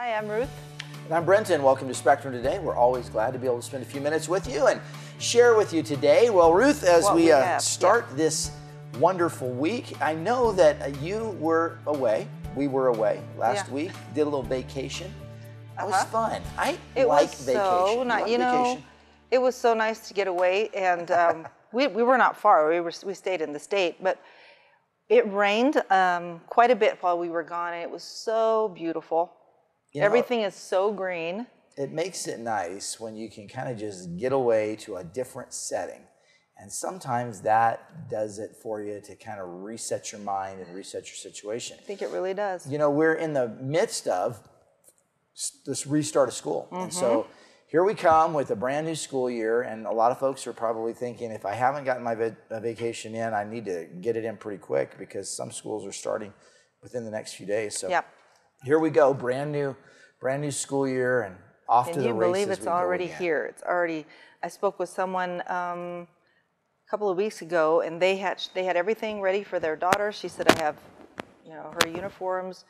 Hi, I'm Ruth. And I'm Brenton. Welcome to Spectrum Today. We're always glad to be able to spend a few minutes with you and share with you today. Well, Ruth, as What we, we uh, start this wonderful week, I know that uh, you were away. We were away last Yeah. week. Did a little vacation. That was Uh-huh. fun. I It like was vacation. so You. You know, vacation? it was so nice to get away, and um, we we were not far. We were we stayed in the state, but it rained um, quite a bit while we were gone, and it was so beautiful. You know, Everything is so green. it makes it nice when you can kind of just get away to a different setting. And sometimes that does it for you to kind of reset your mind and reset your situation. I think it really does. you know, we're in the midst of this restart of school. And so Mm-hmm. here we come with a brand new school year. And a lot of folks are probably thinking if I haven't gotten my va- vacation in, I need to get it in pretty quick because some schools are starting within the next few days. So Yep. Here we go, brand new, brand new school year and off to the races. Can you believe it's already here? It's already. I spoke with someone um, a couple of weeks ago, and they had they had everything ready for their daughter. She said, "I have, you know, her uniforms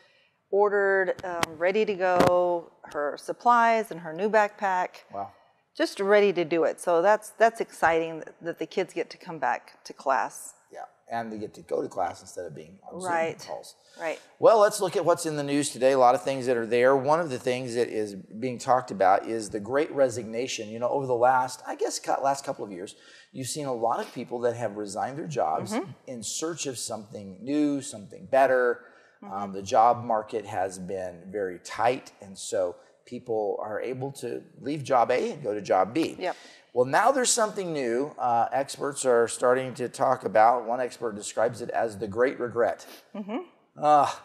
ordered, um, ready to go, her supplies and her new backpack, Wow. just ready to do it." So that's that's exciting that, that the kids get to come back to class. Yeah. And they get to go to class instead of being on Zoom Right. calls. Right. Well, let's look at what's in the news today. A lot of things that are there. One of the things that is being talked about is the great resignation. You know, over the last, I guess, last couple of years, you've seen a lot of people that have resigned their jobs in search of something new, something better. Um, the job market has been very tight, and so people are able to leave job A and go to job B. Yep. Well, now there's something new. Uh, experts are starting to talk about. One expert describes it as the great regret. Ah,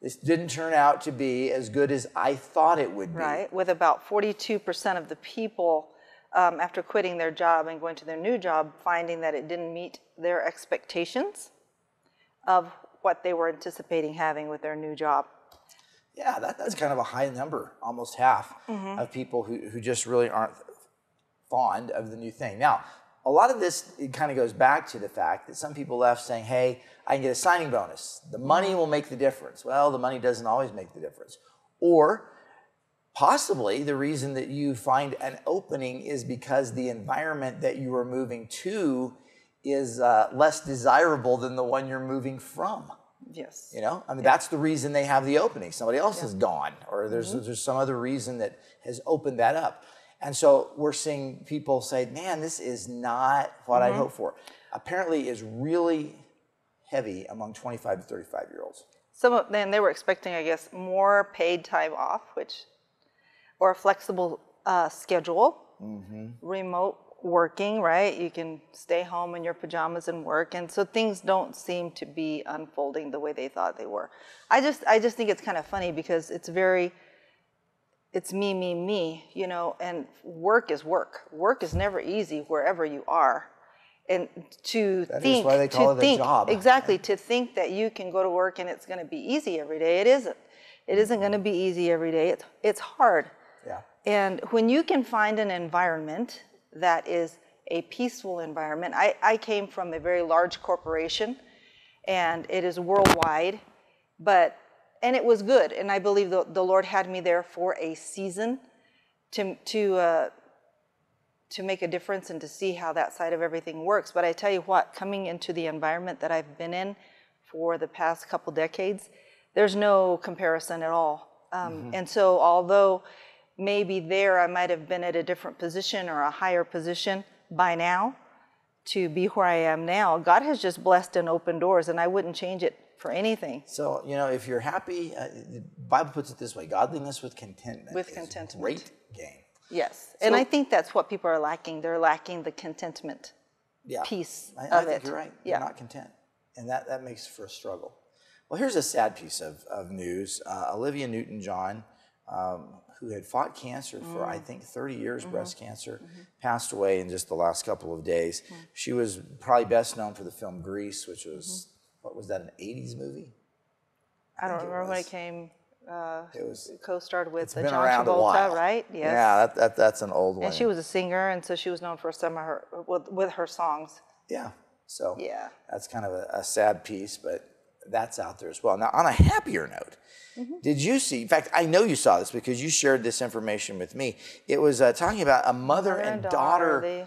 this didn't turn out to be as good as I thought it would be. Right, with about 42% of the people um, after quitting their job and going to their new job finding that it didn't meet their expectations of what they were anticipating having with their new job. Yeah, that, that's kind of a high number, almost half Mm-hmm. of people who, who just really aren't fond of the new thing. Now, a lot of this kind of goes back to the fact that some people left saying, hey, I can get a signing bonus. The money will make the difference. Well, the money doesn't always make the difference. Or possibly the reason that you find an opening is because the environment that you are moving to is uh, less desirable than the one you're moving from. Yes. You know, I mean, that's the reason they have the opening. Somebody else is gone, or there's Mm-hmm. there's some other reason that has opened that up. And so we're seeing people say, "Man, this is not what Mm-hmm. I'd hoped for." Apparently, is really heavy among 25 to 35 year olds. Some of then they were expecting, I guess, more paid time off, which or a flexible uh, schedule, remote working, right? You can stay home in your pajamas and work, and so things don't seem to be unfolding the way they thought they were. I just, I just think it's kind of funny because it's very, it's me, me, me, you know, and work is work. Work is never easy wherever you are. And to That is think, why they call to it a think, job. exactly, to think that you can go to work and it's going to be easy every day, it isn't. It isn't going to be easy every day. It's, it's hard. Yeah. And when you can find an environment that is a peaceful environment, I, I came from a very large corporation and it is worldwide, but, and it was good. And I believe the, the Lord had me there for a season to, to, uh, to make a difference and to see how that side of everything works. But I tell you what, coming into the environment that I've been in for the past couple decades, there's no comparison at all. Um, And so, although maybe there I might have been at a different position or a higher position by now to be where I am now, God has just blessed and opened doors, and I wouldn't change it for anything. So you know, if you're happy, uh, the Bible puts it this way: godliness with contentment With contentment. great gain. Yes. and I think that's what people are lacking. They're lacking the contentment. yeah. piece I, I of it. you're right. Yeah. You're not content. And that, that makes for a struggle. Well, here's a sad piece of, of news. Uh, Olivia Newton John, um, who had fought cancer for, Mm. I think, 30 years, Mm-hmm. breast cancer, passed away in just the last couple of days. She was probably best known for the film Grease, which was, Mm-hmm. What was that, an 80s movie? I don't think it remember when it came, uh, It was, co-starred with the John Travolta, right? Yes. Yeah, that, that, that's an old one. and she was a singer, and so she was known for some of her with, with her songs. Yeah. So Yeah. that's kind of a, a sad piece, but that's out there as well. Now, on a happier note, did you see? In fact, I know you saw this because you shared this information with me. It was uh, talking about a mother, and daughter, They,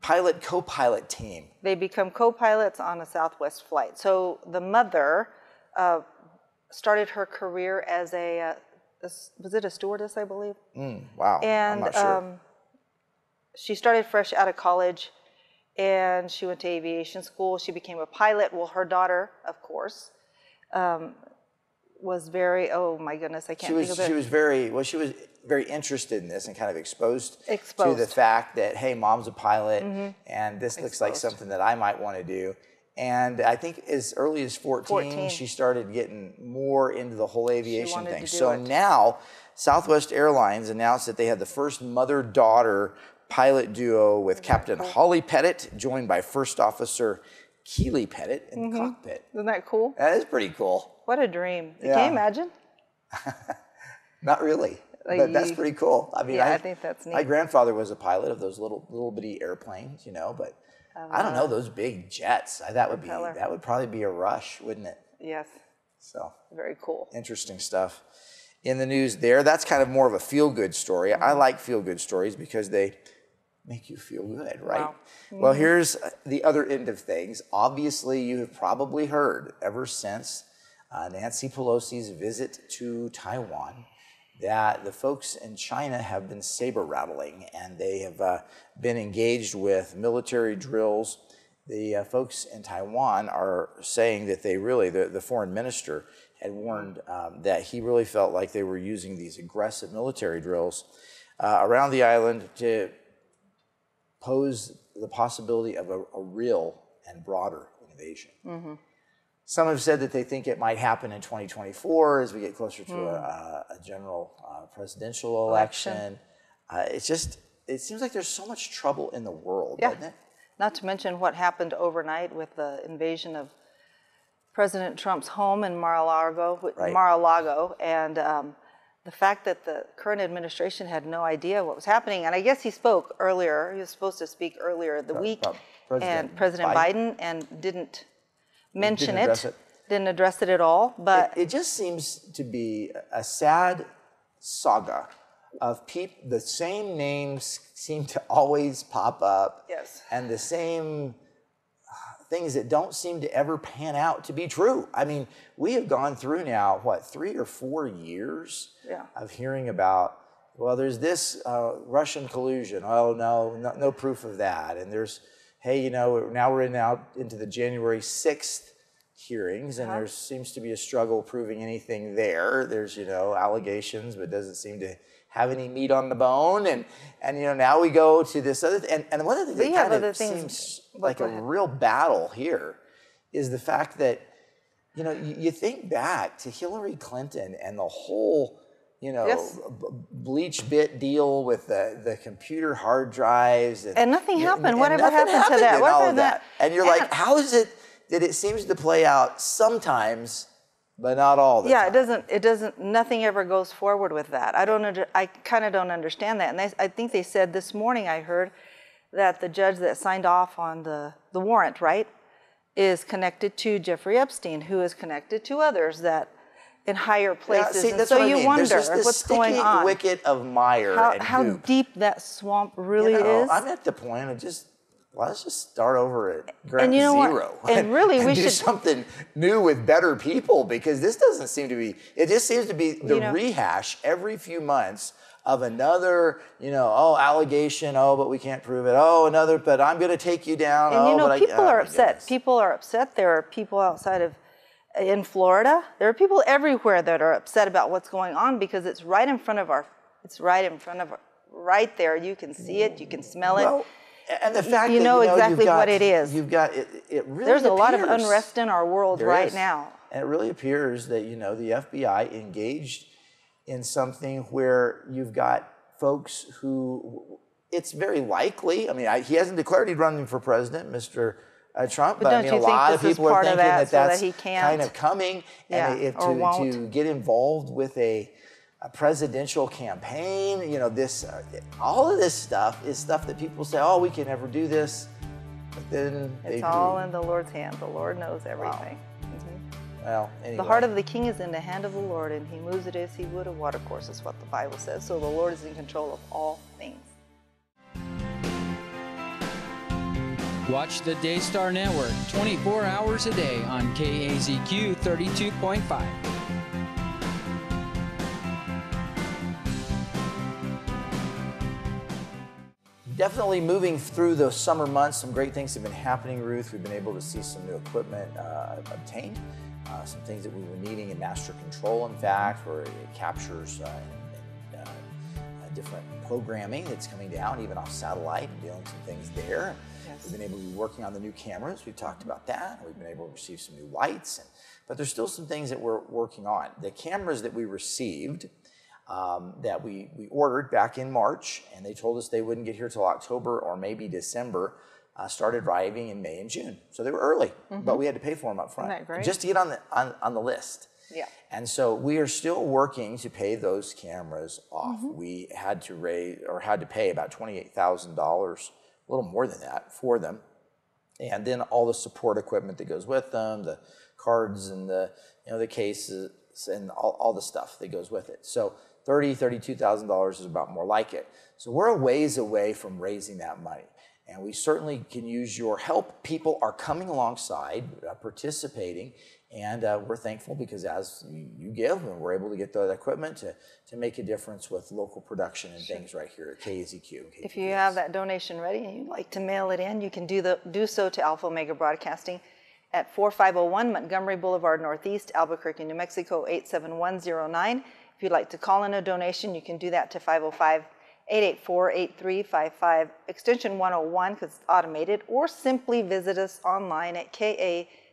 pilot co-pilot team. they become co-pilots on a Southwest flight. So the mother uh, started her career as a, uh, was it a stewardess, I believe? Wow, And sure. um, she started fresh out of college and she went to aviation school. She became a pilot. Well, her daughter, of course, um, was very, oh my goodness, I can't she was think of it. she was very well. She was very interested in this and kind of exposed, to the Mm-hmm. fact that hey, mom's a pilot, and this looks like something that I might want to do. And I think as early as 14, 14. she started getting more into the whole aviation thing. So it. now, Southwest Airlines announced that they had the first mother-daughter pilot duo with Captain Holly Petitt, joined by First Officer Keely Petitt in Mm-hmm. the cockpit. Isn't that cool? That is pretty cool. What a dream. Can Yeah. you imagine? Not really, Like but that's pretty cool. I mean, Yeah, I think that's neat. My grandfather was a pilot of those little little bitty airplanes, you know. But I don't know those big jets. I- That would be that would probably be a rush, wouldn't it? Yes, So very cool. interesting stuff in the news there. That's kind of more of a feel good story. Mm-hmm. I like feel good stories because they make you feel good, right? Wow. Well, here's the other end of things. Obviously, you have probably heard ever since uh, Nancy Pelosi's visit to Taiwan that the folks in China have been saber rattling and they have uh, been engaged with military drills. The uh, folks in Taiwan are saying that they really, the, the foreign minister had warned um, that he really felt like they were using these aggressive military drills uh, around the island to pose the possibility of a, a real and broader invasion. Some have said that they think it might happen in 2024 as we get closer to a, a general uh, presidential election. Election. Uh, it's just, it seems like there's so much trouble in the world, Yeah. doesn't it? Not to mention what happened overnight with the invasion of President Trump's home in Mar-a-Lago, Right. Mar-a-Lago, and um, the fact that the current administration had no idea what was happening. And I guess he spoke earlier. He was supposed to speak earlier in the week, prob- President and President Biden. Biden, and didn't mention address it, it. Didn't address it at all. But it just seems to be a sad saga of peop- the same names seem to always pop up Yes. and the same uh, things that don't seem to ever pan out to be true i mean we have gone through now what three or four years Yeah. of hearing about well there's this uh, russian collusion oh no, no no proof of that and there's hey you know now we're in now into the january 6th hearings and there seems to be a struggle proving anything there. There's you know allegations but doesn't seem to have any meat on the bone. And and you know now we go to this other th- and, and one of the things that kind of seems like a real battle here is the fact that you know you, you think back to hillary clinton and the whole you know Yes. b- BleachBit deal with the, the computer hard drives and, And nothing happened. and Whatever nothing happened to that? What happened that that? and you're like how is it that it seems to play out sometimes but not all the yeah, time it doesn't. It doesn't. Nothing ever goes forward with that. I don't. Under, I kind of don't understand that. And they, I think they said this morning. I heard that the judge that signed off on the the warrant, right, is connected to Jeffrey Epstein, who is connected to others that in higher Yeah, places. see, and that's so what I you mean. wonder There's this what's going sticky on. wicket of mire how and how deep that swamp You really know, is. I'm at the point of just let's just start over at ground And you know what? zero. And really, we do should- something new with better people because this doesn't seem to be. It just seems to be the You know- rehash every few months of another. You know, oh allegation. Oh, but we can't prove it. Oh, another. But I'm going to take you down. And oh, you know, but I- people oh, are upset. goodness. People are upset. There are people outside of, in Florida, there are people everywhere that are upset about what's going on because it's right in front of our, it's right in front of, our, right there. You can see it, you can smell it. Well, and the fact you that know you know exactly got, what it is. You've got it. It really There's a lot of unrest in our world There right is. now. And it really appears that, you know, the FBI engaged in something where you've got folks who it's very likely, I mean, I, he hasn't declared he'd running for president, Mr. Uh, Trump, but, I don't mean, you a think lot of people are part of thinking that that, so that that's he can't? kind of coming. Yeah, and if to, to get involved with a, a presidential campaign, you know, this, uh, all of this stuff is stuff that people say, oh, we can never do this. But then they It's do. all in the Lord's hand. The Lord knows everything. Mhm. Well, anyway. The heart of the king is in the hand of the Lord, and he moves it as he would a watercourse, is what the Bible says. So the Lord is in control of all things. Watch the Daystar Network 24 hours a day on KAZQ 32.5. Definitely moving through the summer months, some great things have been happening, Ruth. We've been able to see some new equipment uh, obtained, uh, some things that we were needing in master control, in fact, where it captures uh, different programming that's coming down, even off satellite, and dealing some things there. Yes. We've been able to be working on the new cameras. We've talked about that. We've been able to receive some new lights, and, but there's still some things that we're working on. The cameras that we received um, that we, we ordered back in March, and they told us they wouldn't get here till October or maybe December. Uh, started arriving in May and June, so they were early, but we had to pay for them up front Isn't that great? just to get on the on, on the list. Yeah. And so we are still working to pay those cameras off. We had to raise or had to pay about twenty-eight thousand dollars, a little more than that, for them, and then all the support equipment that goes with them, the cards and the you know the cases and all, all the stuff that goes with it. So thirty, thirty-two thousand dollars is about more like it. So we're a ways away from raising that money. And we certainly can use your help. People are coming alongside, uh, participating, and uh, we're thankful because as you, give, and we're able to get the equipment to, to make a difference with local production and things right here at KZQ. If you have that donation ready and you'd like to mail it in, you can do, the, do so to Alpha Omega Broadcasting at 4501 Montgomery Boulevard Northeast, Albuquerque, New Mexico 87109. If you'd like to call in a donation, you can do that to 505 884 8355, extension 101 because it's automated, or simply visit us online at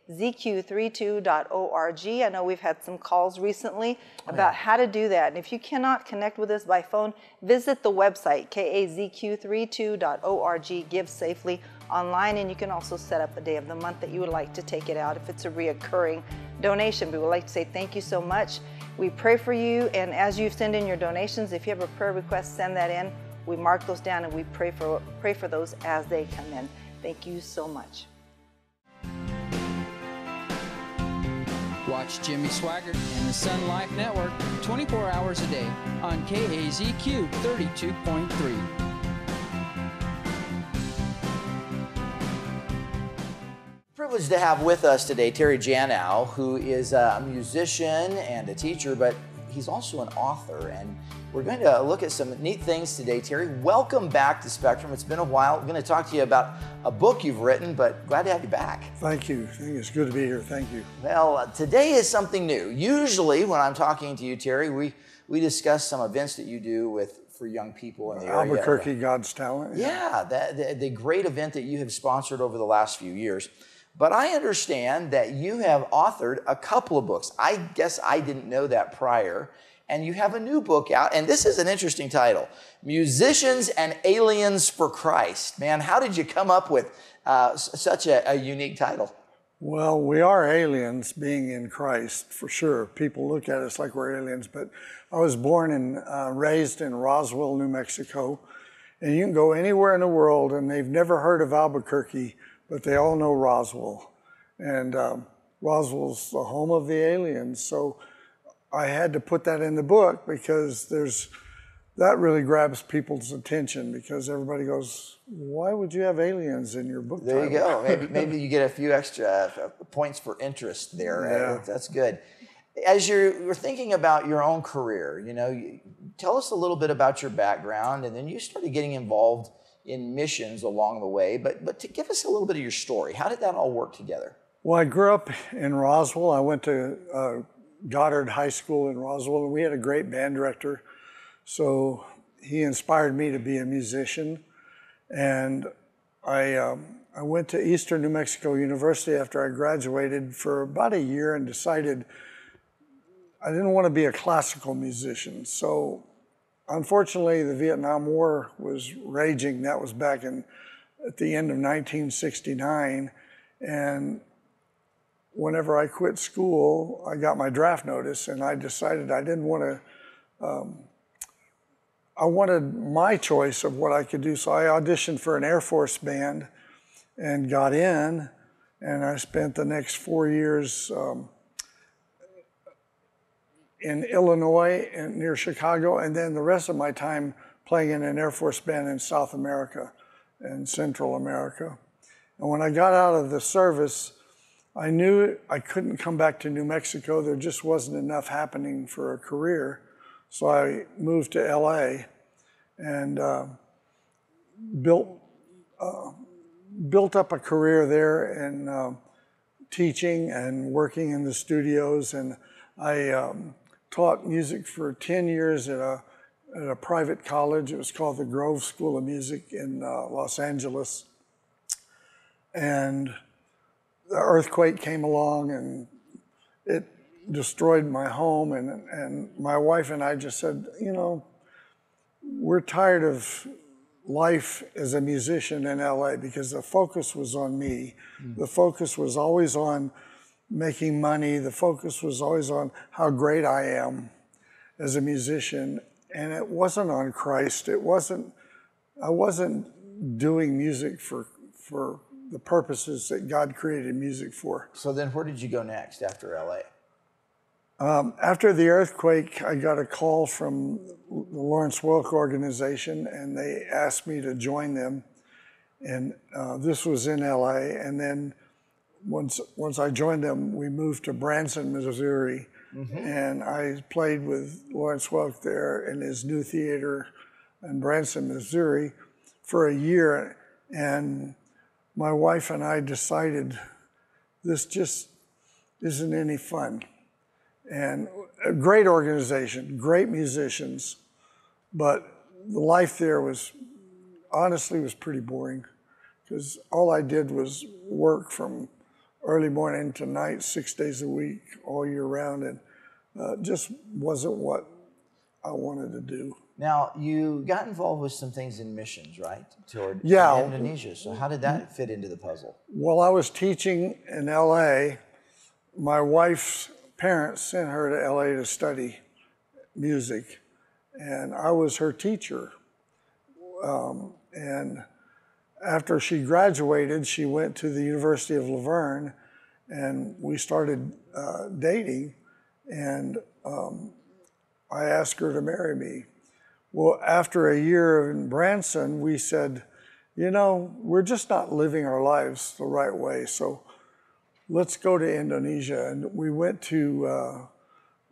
kazq32.org. I know we've had some calls recently oh, about how to do that. And if you cannot connect with us by phone, visit the website kazq32.org. Give safely online, and you can also set up a day of the month that you would like to take it out if it's a reoccurring donation. We would like to say thank you so much. We pray for you, and as you send in your donations, if you have a prayer request, send that in. We mark those down and we pray for pray for those as they come in. Thank you so much. Watch Jimmy Swaggart and the SonLife Network 24 hours a day on KAZQ 32.3. privileged to have with us today Terry Janow, who is a musician and a teacher, but he's also an author. And we're going to look at some neat things today. Terry, welcome back to Spectrum. It's been a while. We're going to talk to you about a book you've written, but glad to have you back. Thank you. I think it's good to be here. Thank you. Well, uh, today is something new. Usually, when I'm talking to you, Terry, we, we discuss some events that you do with for young people in the area. Albuquerque God's Talent. Yeah, that, the, the great event that you have sponsored over the last few years. But I understand that you have authored a couple of books. I guess I didn't know that prior. And you have a new book out, and this is an interesting title Musicians and Aliens for Christ. Man, how did you come up with uh, such a, a unique title? Well, we are aliens being in Christ for sure. People look at us like we're aliens, but I was born and uh, raised in Roswell, New Mexico. And you can go anywhere in the world and they've never heard of Albuquerque, but they all know Roswell. And um, Roswell's the home of the aliens. So I had to put that in the book because there's that really grabs people's attention because everybody goes, "Why would you have aliens in your book?" There you go. Maybe, maybe you get a few extra uh, points for interest there. Yeah. That's good. As you're, you're thinking about your own career, you know, you, tell us a little bit about your background, and then you started getting involved in missions along the way. But but to give us a little bit of your story, how did that all work together? Well, I grew up in Roswell. I went to uh, Goddard High School in Roswell, and we had a great band director. So he inspired me to be a musician. And I, um, I went to Eastern New Mexico University after I graduated for about a year and decided I didn't want to be a classical musician. So unfortunately, the Vietnam War was raging. That was back in at the end of 1969. And whenever I quit school, I got my draft notice, and I decided I didn't want to. Um, I wanted my choice of what I could do, so I auditioned for an Air Force band, and got in, and I spent the next four years um, in Illinois and near Chicago, and then the rest of my time playing in an Air Force band in South America and Central America. And when I got out of the service, I knew I couldn't come back to New Mexico. There just wasn't enough happening for a career. So I moved to LA and uh, built, uh, built up a career there in uh, teaching and working in the studios. And I um, taught music for 10 years at a, at a private college. It was called the Grove School of Music in uh, Los Angeles. And the earthquake came along and it destroyed my home. And, and my wife and I just said, you know, we're tired of life as a musician in LA because the focus was on me. Hmm. The focus was always on making money. The focus was always on how great I am as a musician. And it wasn't on Christ. It wasn't, I wasn't doing music for, for the purposes that God created music for. So then, where did you go next after LA? Um, after the earthquake, I got a call from the Lawrence Welk organization, and they asked me to join them. And uh, this was in LA. And then once once I joined them, we moved to Branson, Missouri, and I played with Lawrence Welk there in his new theater in Branson, Missouri, for a year. And my wife and I decided this just isn't any fun and a great organization, great musicians, but the life there was honestly was pretty boring because all I did was work from early morning to night, six days a week, all year round, and uh, just wasn't what I wanted to do. Now, you got involved with some things in missions, right? Toward Yeah. Indonesia. So, how did that fit into the puzzle? While I was teaching in LA, my wife's parents sent her to LA to study music, and I was her teacher. Um, and after she graduated, she went to the University of La Verne, and we started uh, dating. And um, I asked her to marry me. Well, after a year in Branson, we said, you know, we're just not living our lives the right way. So let's go to Indonesia. And we went to uh,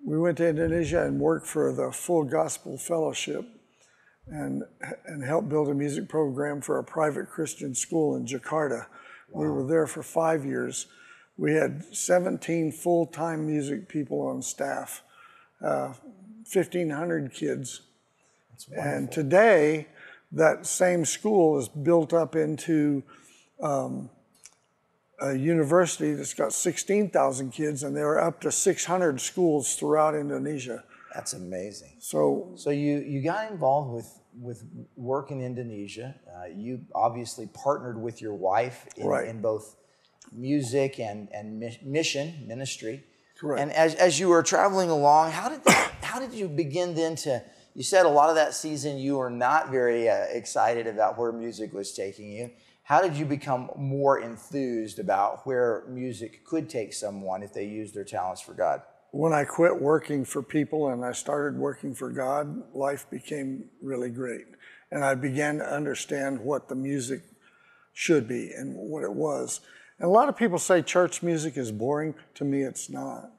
we went to Indonesia and worked for the Full Gospel Fellowship, and and helped build a music program for a private Christian school in Jakarta. We were there for five years. We had 17 full-time music people on staff, uh, 1,500 kids. And today, that same school is built up into um, a university that's got 16,000 kids, and there are up to 600 schools throughout Indonesia. That's amazing. So, So you you got involved with with work in Indonesia. Uh, you obviously partnered with your wife in, Right. in both music and and mi- mission ministry. Correct. And as as you were traveling along, how did that, how did you begin then to? You said a lot of that season you were not very uh, excited about where music was taking you. How did you become more enthused about where music could take someone if they used their talents for God? when I quit working for people and I started working for God, life became really great. And I began to understand what the music should be and what it was. And a lot of people say church music is boring. To me, it's not.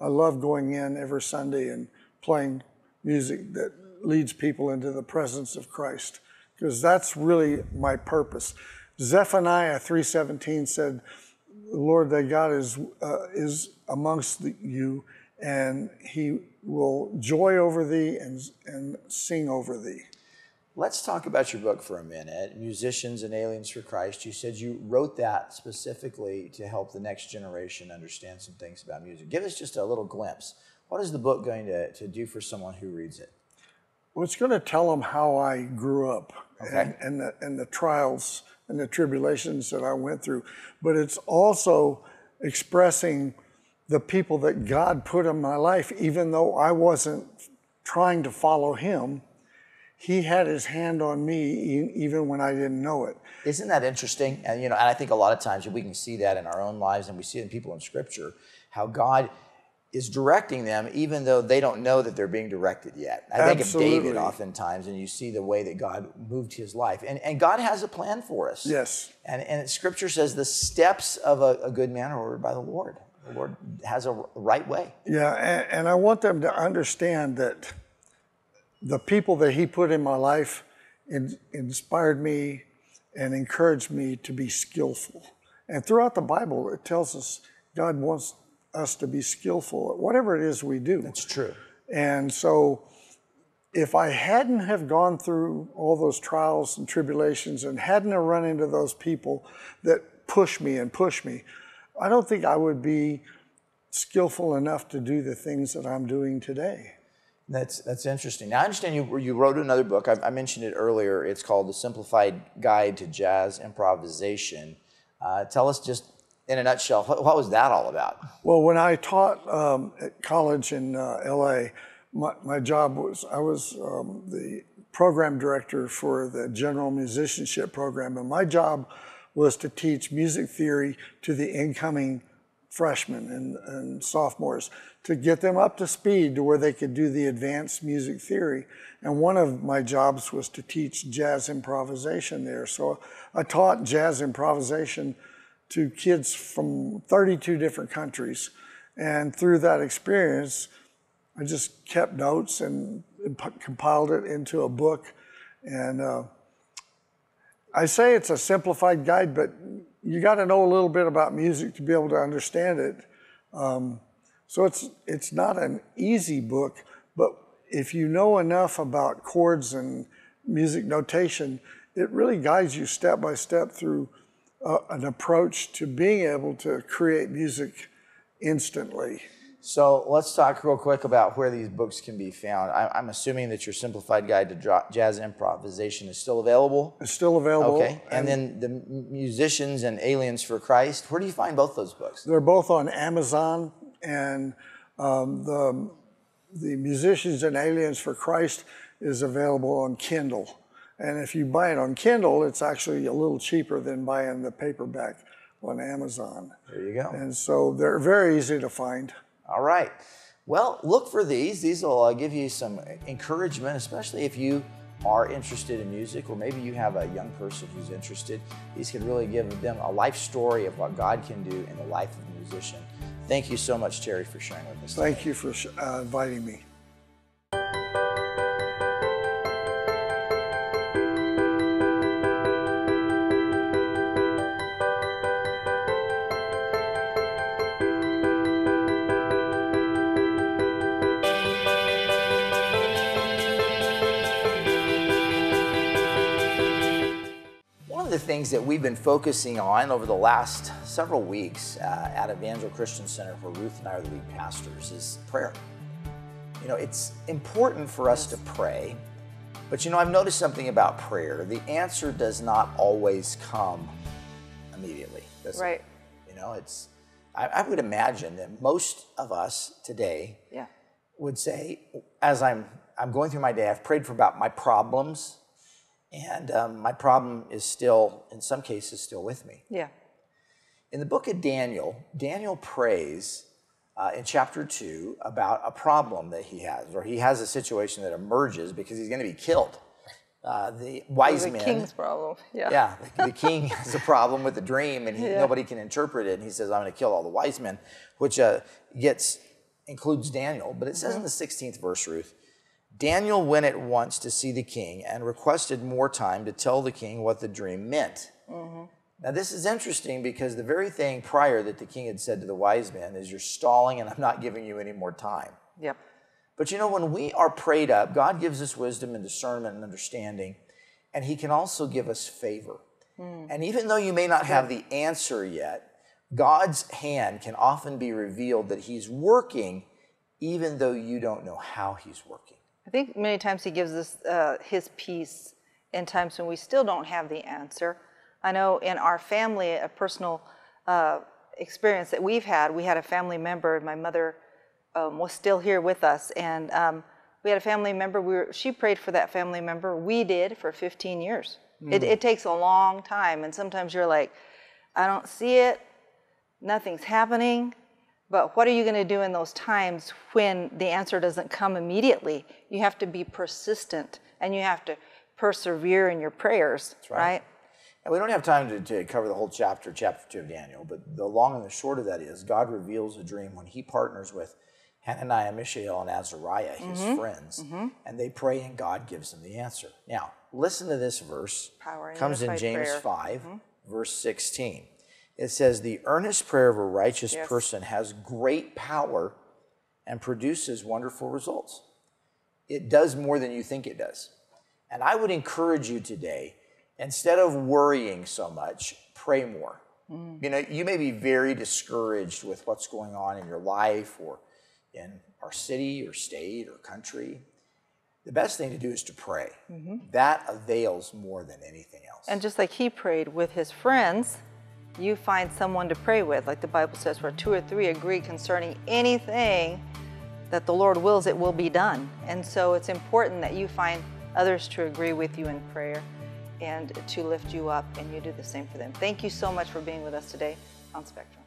I love going in every Sunday and playing music that leads people into the presence of Christ because that's really my purpose. Zephaniah 3:17 said, "The Lord thy God is uh, is amongst the, you, and He will joy over thee and and sing over thee." Let's talk about your book for a minute, Musicians and Aliens for Christ. You said you wrote that specifically to help the next generation understand some things about music. Give us just a little glimpse. What is the book going to, to do for someone who reads it? Well, it's going to tell them how I grew up Okay. and, and, the, and the trials and the tribulations that I went through. But it's also expressing the people that God put in my life, even though I wasn't trying to follow Him. He had His hand on me even when I didn't know it. Isn't that interesting? And you know, and I think a lot of times we can see that in our own lives, and we see it in people in Scripture, how God is directing them, even though they don't know that they're being directed yet. I think of David oftentimes, and you see the way that God moved his life. And, and God has a plan for us. Yes. And, and scripture says the steps of a, a good man are ordered by the Lord. The Lord has a right way. Yeah, and, and I want them to understand that the people that He put in my life in, inspired me and encouraged me to be skillful. And throughout the Bible, it tells us God wants us to be skillful at whatever it is we do. That's true. And so if I hadn't have gone through all those trials and tribulations and hadn't have run into those people that push me and push me, I don't think I would be skillful enough to do the things that I'm doing today. That's that's interesting. Now I understand you you wrote another book. I, I mentioned it earlier. It's called The Simplified Guide to Jazz Improvisation. Uh, tell us just in a nutshell what, what was that all about? Well, when I taught um, at college in uh, LA, my, my job was I was um, the program director for the general musicianship program, and my job was to teach music theory to the incoming freshmen and, and sophomores to get them up to speed to where they could do the advanced music theory. And one of my jobs was to teach jazz improvisation there. So I taught jazz improvisation to kids from 32 different countries. And through that experience, I just kept notes and, and compiled it into a book. And uh, I say it's a simplified guide, but you got to know a little bit about music to be able to understand it. Um, so it's it's not an easy book, but if you know enough about chords and music notation, it really guides you step by step through uh, an approach to being able to create music instantly. So let's talk real quick about where these books can be found. I, I'm assuming that your Simplified Guide to Jazz Improvisation is still available. It's still available. Okay. And then the Musicians and Aliens for Christ. Where do you find both those books? They're both on Amazon, and um, the the Musicians and Aliens for Christ is available on Kindle. And if you buy it on Kindle, it's actually a little cheaper than buying the paperback on Amazon. There you go. And so they're very easy to find. All right. Well, look for these. These will uh, give you some encouragement, especially if you are interested in music or maybe you have a young person who's interested. These can really give them a life story of what God can do in the life of a musician. Thank you so much, Terry, for sharing with us. today. Thank you for sh- uh, inviting me. Things that we've been focusing on over the last several weeks uh, at Evangel Christian Center, where Ruth and I are the lead pastors, is prayer. You know, it's important for us to pray, but you know, I've noticed something about prayer. The answer does not always come immediately. does it? Right. You know, it's, I, I would imagine that most of us today Yeah. would say, as I'm I'm going through my day, I've prayed for about my problems, and um, my problem is still, in some cases, still with me. Yeah. In the book of Daniel, Daniel prays uh, in chapter two about a problem that he has, or he has a situation that emerges because he's going to be killed. Uh, the wise man. The men, king's problem. Yeah. yeah, the, the king has a problem with the dream, and he, nobody can interpret it. And he says, "I'm going to kill all the wise men," which uh, gets includes Daniel. But it says in the 16th verse, Ruth, Daniel went at once to see the king and requested more time to tell the king what the dream meant. Mm-hmm. Now, this is interesting because the very thing prior that the king had said to the wise men is, You're stalling and I'm not giving you any more time. Yep. But you know, when we are prayed up, God gives us wisdom and discernment and understanding, and He can also give us favor. Hmm. And even though you may not have the answer yet, God's hand can often be revealed that He's working, even though you don't know how He's working. I think many times he gives us uh, his peace in times when we still don't have the answer. I know in our family, a personal uh, experience that we've had, we had a family member, my mother um, was still here with us, and um, we had a family member, we were, she prayed for that family member, we did for 15 years. It, it takes a long time, and sometimes you're like, I don't see it, nothing's happening. But what are you going to do in those times when the answer doesn't come immediately? You have to be persistent and you have to persevere in your prayers, right. right? And we don't have time to, to cover the whole chapter, chapter two of Daniel, but the long and the short of that is God reveals a dream when he partners with Hananiah, Mishael, and Azariah, his Mm-hmm. friends, and they pray and God gives them the answer. Now, listen to this verse. Power comes in James prayer. 5, verse 16. It says, The earnest prayer of a righteous Yes. person has great power and produces wonderful results. It does more than you think it does. And I would encourage you today, instead of worrying so much, pray more. Mm. You know, you may be very discouraged with what's going on in your life or in our city or state or country. The best thing to do is to pray. Mm-hmm. That avails more than anything else. And just like he prayed with his friends, you find someone to pray with. Like the Bible says, where two or three agree concerning anything that the Lord wills, it will be done. And so it's important that you find others to agree with you in prayer and to lift you up, and you do the same for them. Thank you so much for being with us today on Spectrum.